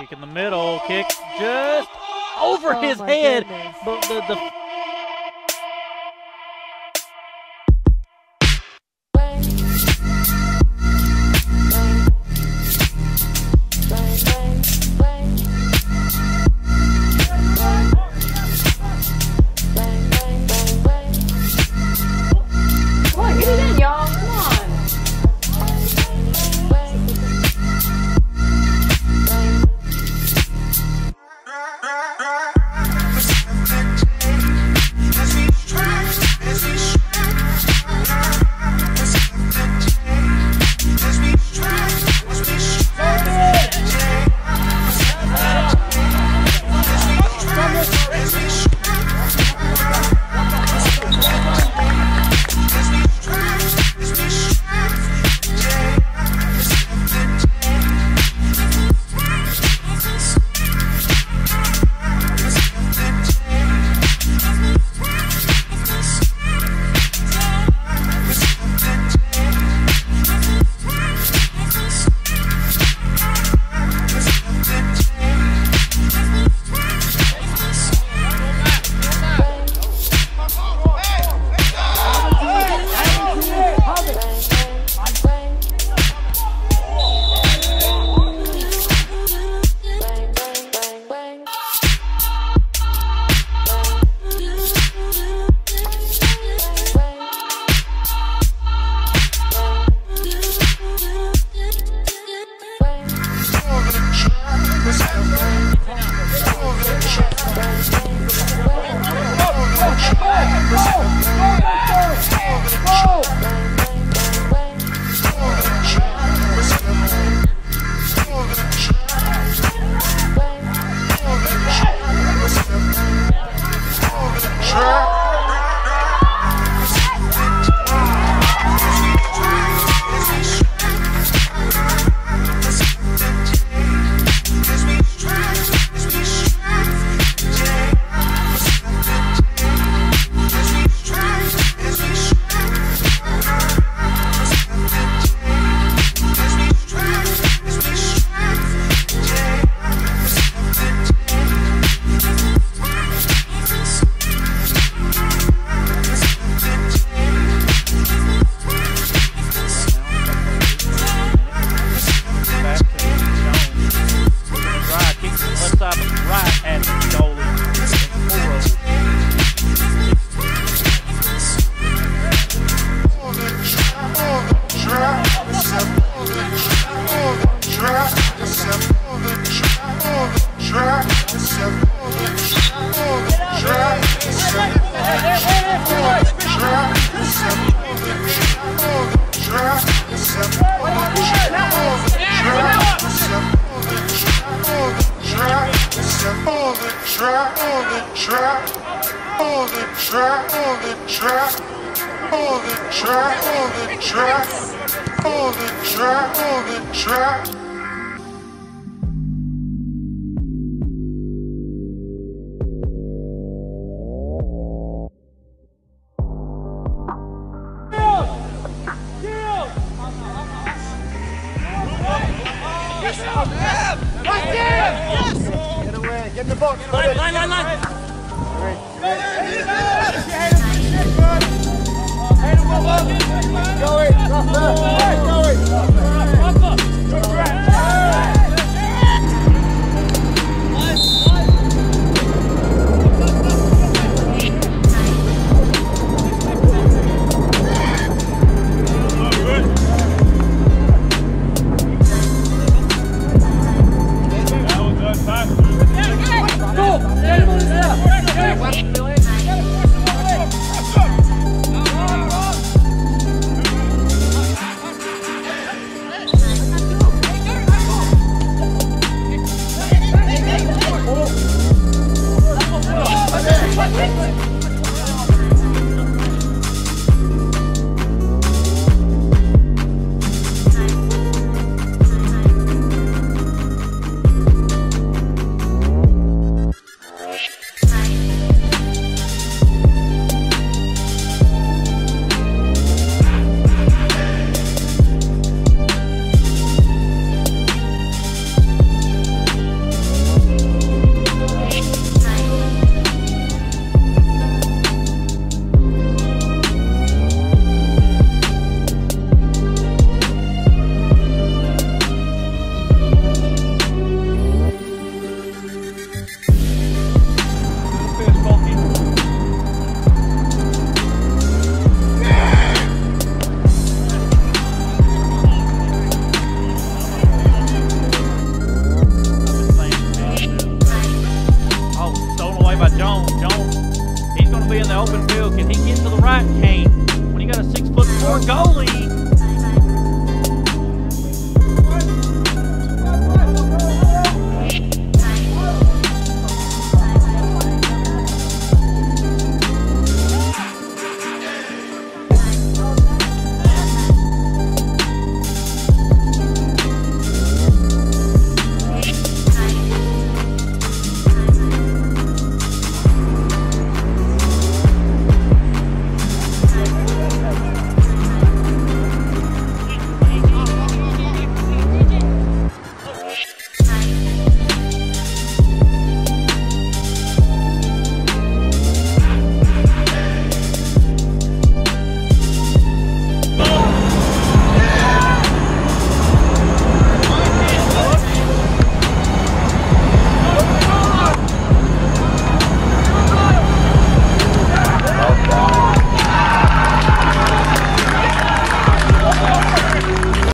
Kick in the middle. Kick just oh over Oh his head. goodness. But the, the back trap, on the trap, on the trap, on the trap, on the trap, on the trap, on the trap, on the trap. Yes! Yes! Yes! Yes! Yes! Yes! Yes! Yes! Get in the box. Line, line, line, Go in. Go in. When you got a six foot four goalie,